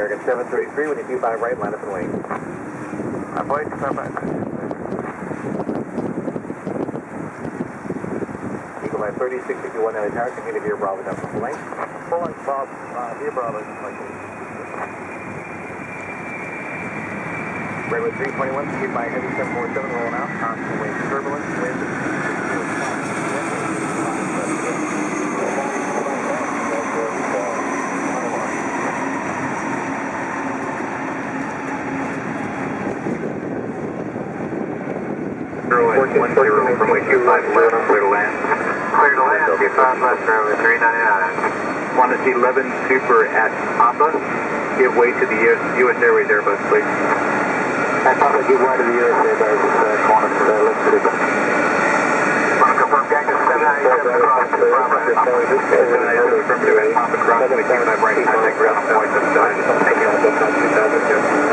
American 733, when you do by right, line up and wait. My boy, come back. Eagle Line 3661 LA Tower, continue to Bravo down from length. Full length, Bob. Uh, Deer Bravo, like Redwood 321, Speedbird heavy 747, rolling out. 110 from Wakefield 5 left, clear to land. Clear 5 left, over 399. Qantas 11 Super at Papa, give way to the U.S. Airways Airbus, please. At Papa, give way to the U.S. Airways uh, Qantas, uh, left Want to confirm Cactus 797 across to Bravo. 797 affirmative at Papa, cross, we keep that right contact, ground point to the side. Thank you.